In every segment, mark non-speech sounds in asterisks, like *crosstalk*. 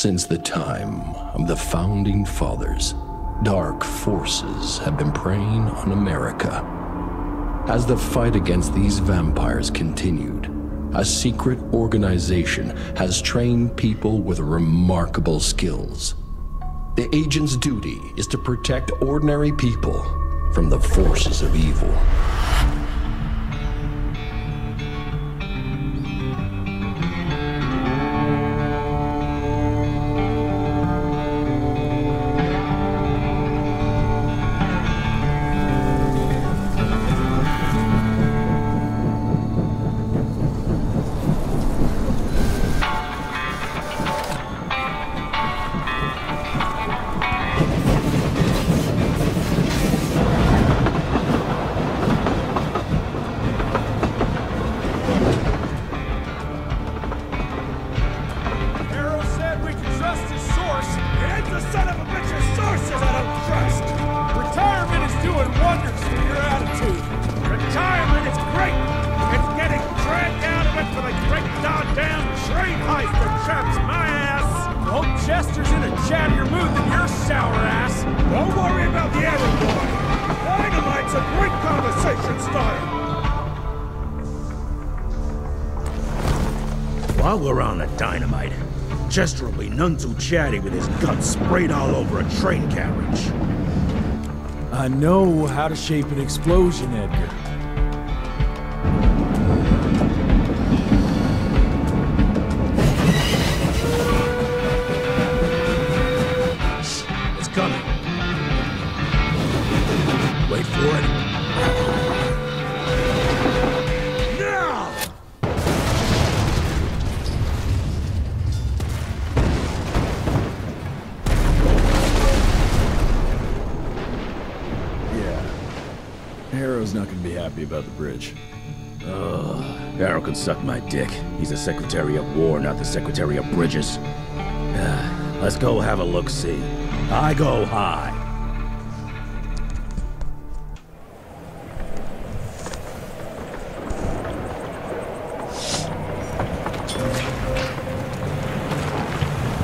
Since the time of the founding fathers, dark forces have been preying on America. As the fight against these vampires continued, a secret organization has trained people with remarkable skills. The agent's duty is to protect ordinary people from the forces of evil. We're the dynamite, Chester will be none too chatty with his guts sprayed all over a train carriage. I know how to shape an explosion, Edgar. Harrow's not gonna be happy about the bridge. Harrow can suck my dick. He's the Secretary of War, not the Secretary of Bridges. *sighs* Let's go have a look-see. I go high.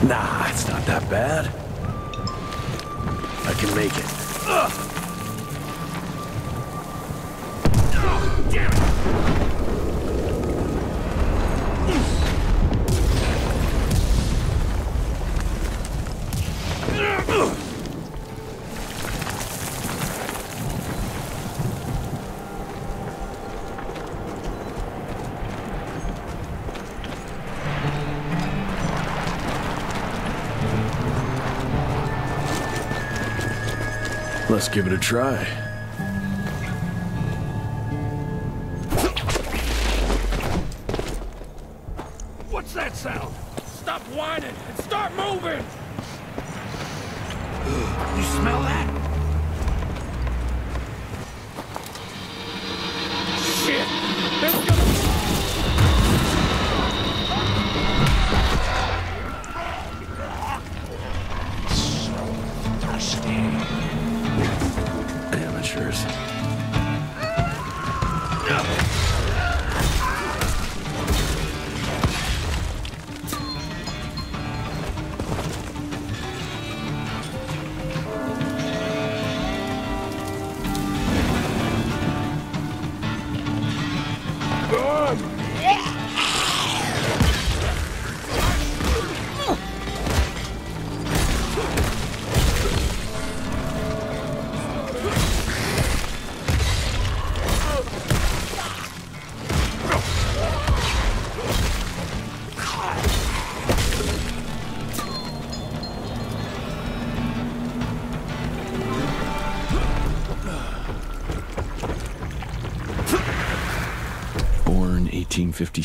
Nah, it's not that bad. I can make it. Let's give it a try. What's that sound? Stop whining and start moving! You smell that?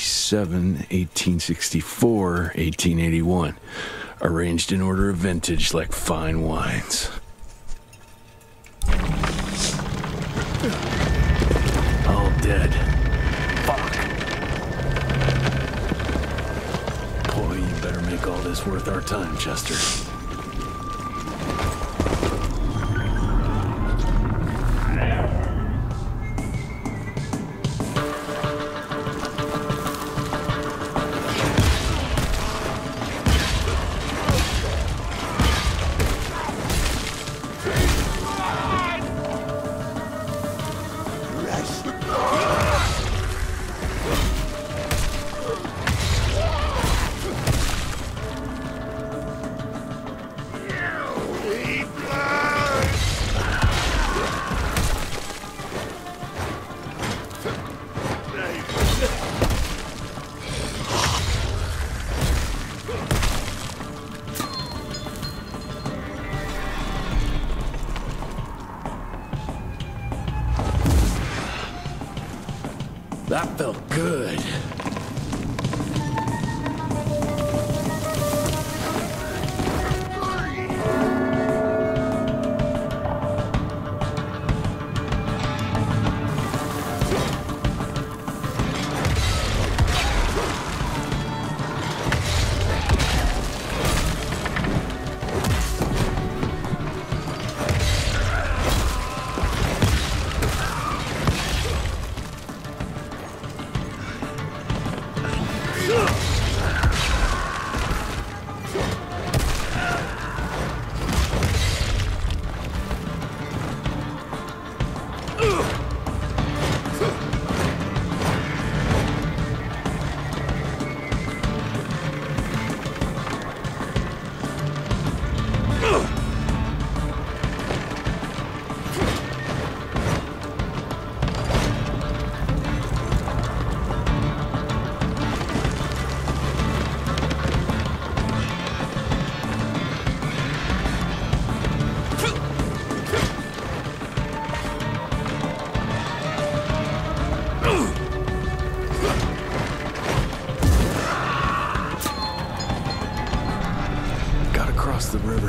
1857, 1864, 1881. Arranged in order of vintage like fine wines. All dead. Fuck. Boy, you better make all this worth our time, Chester. That felt good.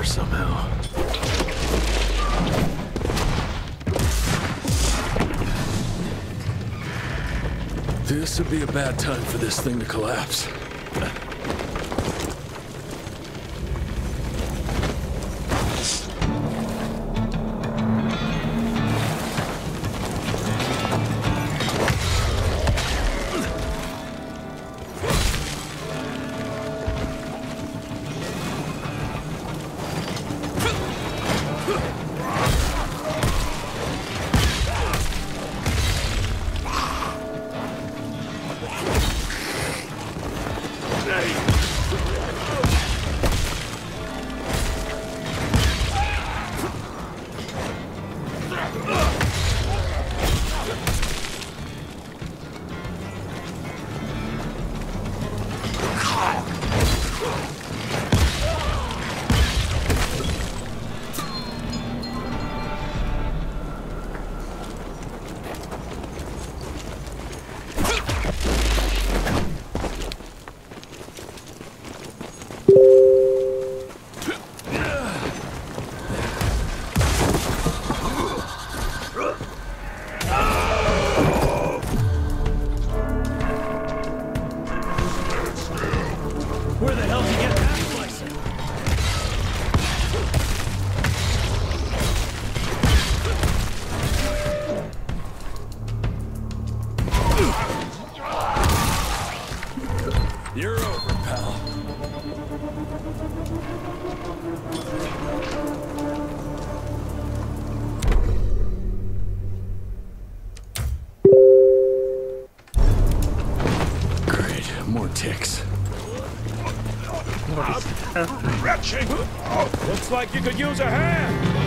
Somehow. This would be a bad time for this thing to collapse. Looks like you could use a hand!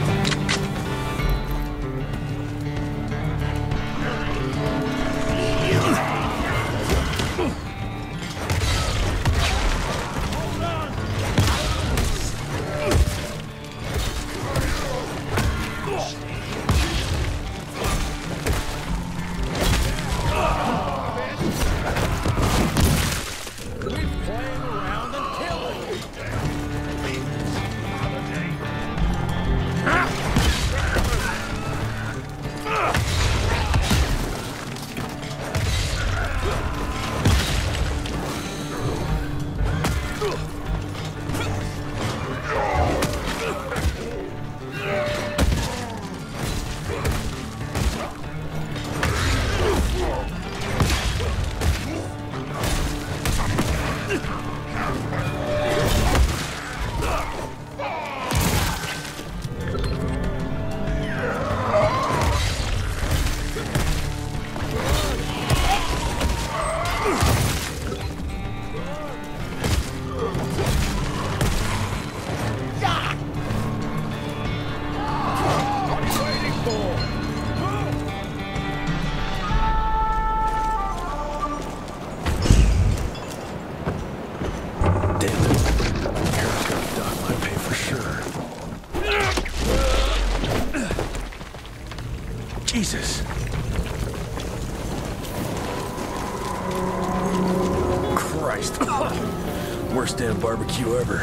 Worst damn barbecue ever.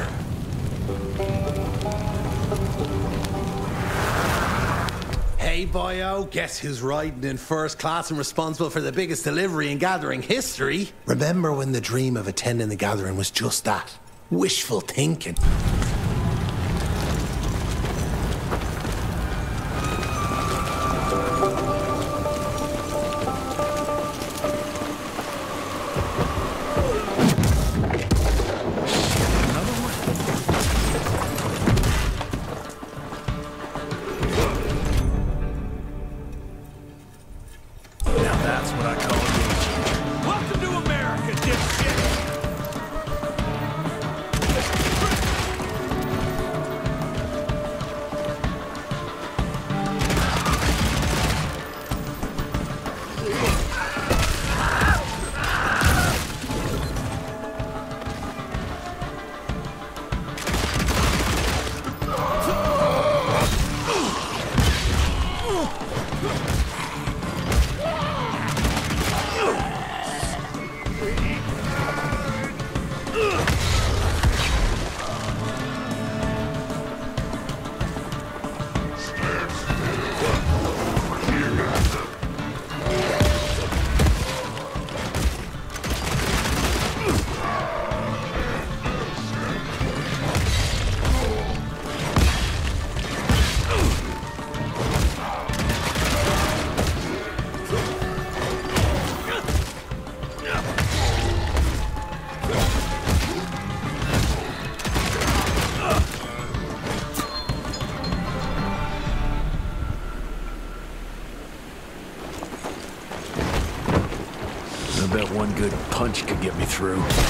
Hey, boyo, oh, guess who's riding in first class and responsible for the biggest delivery in gathering history? Remember when the dream of attending the gathering was just that? Wishful thinking. through.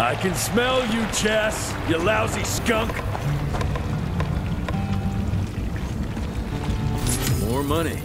I can smell you, Chess, you lousy skunk. More money.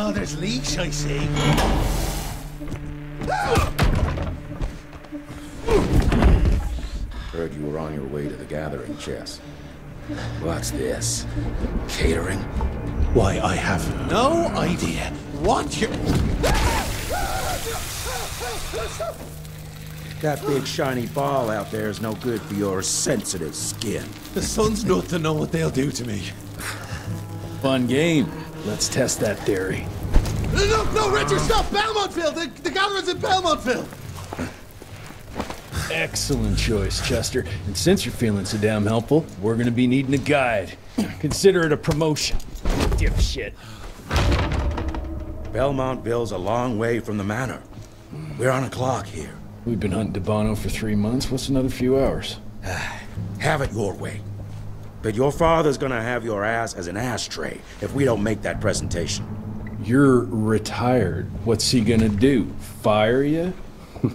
Oh, there's leash, I see. Heard you were on your way to the gathering, Chess. What's this? Catering? Why, I have no idea what you... That big shiny ball out there is no good for your sensitive skin. The sun's not to know what they'll do to me. Fun game. Let's test that theory. No, no, Richard, stop! Belmontville! The, the gathering's in Belmontville! Excellent choice, Chester. And since you're feeling so damn helpful, we're gonna be needing a guide. Consider it a promotion. Dipshit. Belmontville's a long way from the manor. We're on a clock here. We've been hunting Debano for three months. What's another few hours? Ah, have it your way. But your father's gonna have your ass as an ashtray if we don't make that presentation. You're retired. What's he gonna do? Fire you? *laughs*